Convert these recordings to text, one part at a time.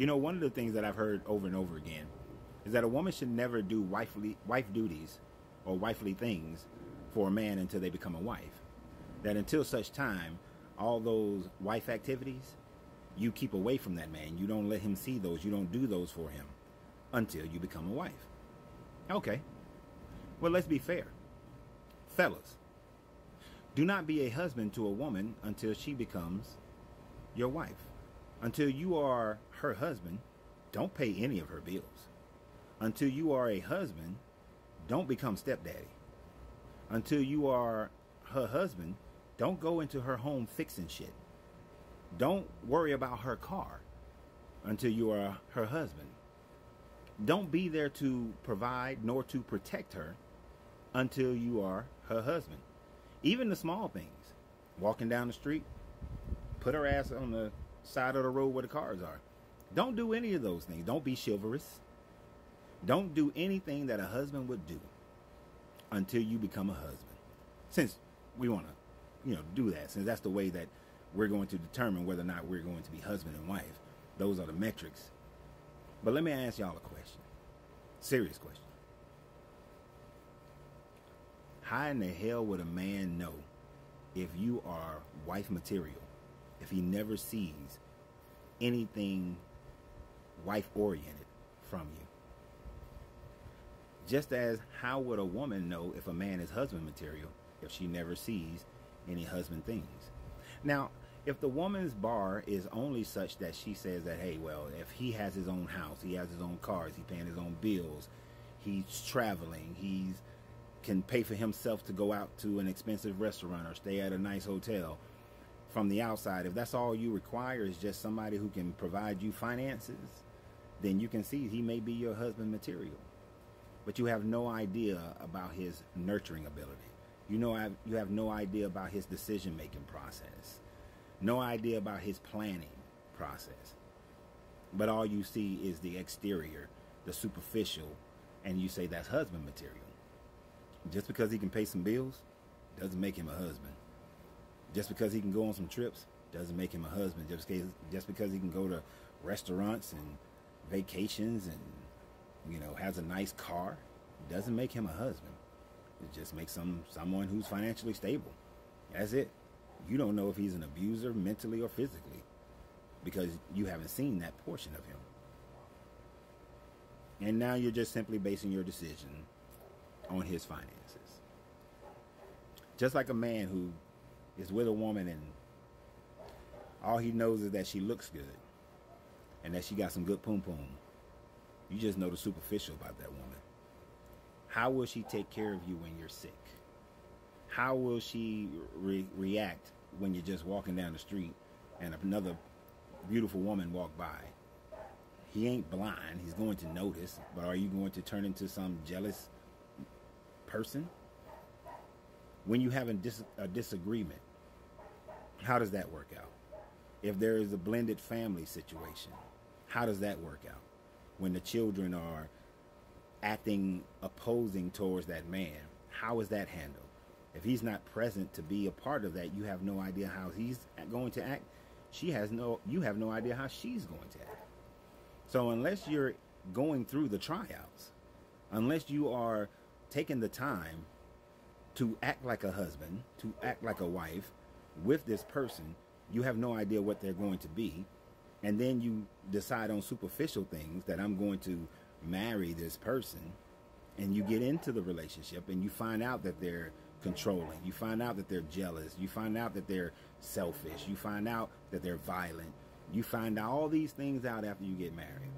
You know, one of the things that I've heard over and over again is that a woman should never do wifely wife duties or wifely things for a man until they become a wife. That until such time, all those wife activities, you keep away from that man. You don't let him see those. You don't do those for him until you become a wife. Okay. Well, let's be fair. Fellas, do not be a husband to a woman until she becomes your wife. Until you are her husband, don't pay any of her bills. Until you are a husband, don't become stepdaddy. Until you are her husband, don't go into her home fixing shit. Don't worry about her car until you are her husband. Don't be there to provide nor to protect her until you are her husband. Even the small things. Walking down the street, put her ass on the side of the road where the cars are. Don't do any of those things. Don't be chivalrous. Don't do anything that a husband would do until you become a husband. Since we want to, you know, do that, since that's the way that we're going to determine whether or not we're going to be husband and wife. Those are the metrics. But let me ask y'all a question. Serious question. How in the hell would a man know if you are wife material if he never sees anything wife oriented from you? Just as how would a woman know if a man is husband material if she never sees any husband things? Now, if the woman's bar is only such that she says that, hey, well, if he has his own house, he has his own cars, he's paying his own bills, he's traveling, he's can pay for himself to go out to an expensive restaurant or stay at a nice hotel from the outside, if that's all you require is just somebody who can provide you finances, then you can see he may be your husband material. But you have no idea about his nurturing ability. You know you have no idea about his decision making process. No idea about his planning process. But all you see is the exterior, the superficial, and you say that's husband material. Just because he can pay some bills doesn't make him a husband. Just because he can go on some trips doesn't make him a husband. Just because, just because he can go to restaurants and vacations and you know has a nice car doesn't make him a husband. It just makes him someone who's financially stable. That's it. You don't know if he's an abuser mentally or physically because you haven't seen that portion of him. And now you're just simply basing your decision on his finances. Just like a man who is with a woman and all he knows is that she looks good and that she got some good poom poom. You just know the superficial about that woman. How will she take care of you when you're sick? How will she re- react when you're just walking down the street and another beautiful woman walk by? He ain't blind. He's going to notice. But are you going to turn into some jealous person? When you have a, dis- a disagreement, how does that work out? If there is a blended family situation, how does that work out? When the children are acting opposing towards that man, how is that handled? If he's not present to be a part of that, you have no idea how he's going to act. She has no, you have no idea how she's going to act. So unless you're going through the tryouts, unless you are taking the time to act like a husband, to act like a wife with this person, you have no idea what they're going to be. And then you decide on superficial things that I'm going to marry this person. And you get into the relationship and you find out that they're controlling. You find out that they're jealous. You find out that they're selfish. You find out that they're violent. You find all these things out after you get married.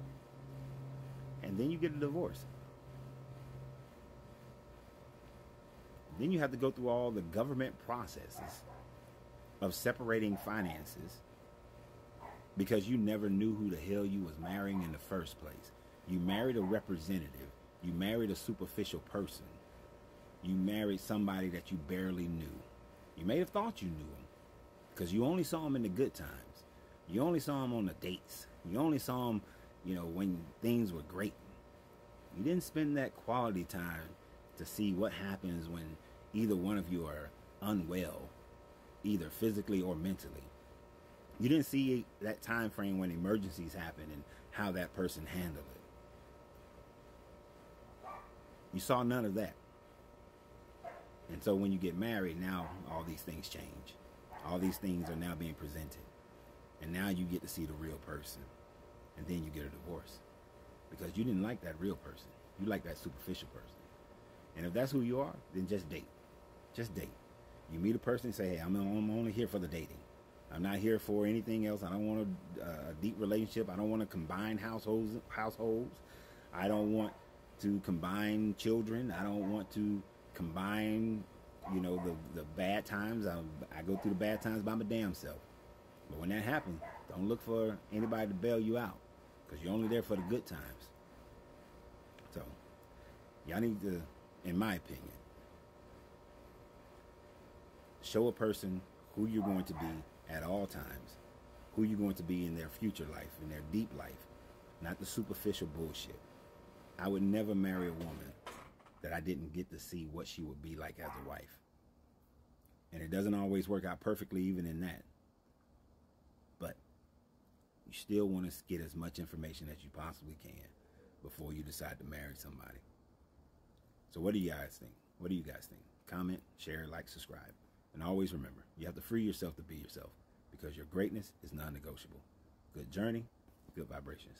And then you get a divorce. Then you have to go through all the government processes of separating finances because you never knew who the hell you was marrying in the first place. You married a representative. You married a superficial person. You married somebody that you barely knew. You may have thought you knew him because you only saw him in the good times. You only saw him on the dates. You only saw him, you know, when things were great. You didn't spend that quality time to see what happens when either one of you are unwell, either physically or mentally. You didn't see that time frame when emergencies happen and how that person handled it. You saw none of that. And so when you get married, now all these things change. All these things are now being presented. And now you get to see the real person. And then you get a divorce. Because you didn't like that real person. You like that superficial person. And if that's who you are, then just date. Just date. You meet a person and say, hey, I'm, I'm only here for the dating. I'm not here for anything else. I don't want a, a deep relationship. I don't want to combine households. Households. I don't want to combine children. I don't want to combine, you know, the, the bad times. I, I go through the bad times by my damn self. But when that happens, don't look for anybody to bail you out because you're only there for the good times. So, y'all need to, in my opinion, show a person who you're going to be at all times, who you're going to be in their future life, in their deep life, not the superficial bullshit. I would never marry a woman that I didn't get to see what she would be like as a wife. And it doesn't always work out perfectly, even in that. But you still want to get as much information as you possibly can before you decide to marry somebody. So, what do you guys think? What do you guys think? Comment, share, like, subscribe. And always remember, you have to free yourself to be yourself because your greatness is non negotiable. Good journey, good vibrations.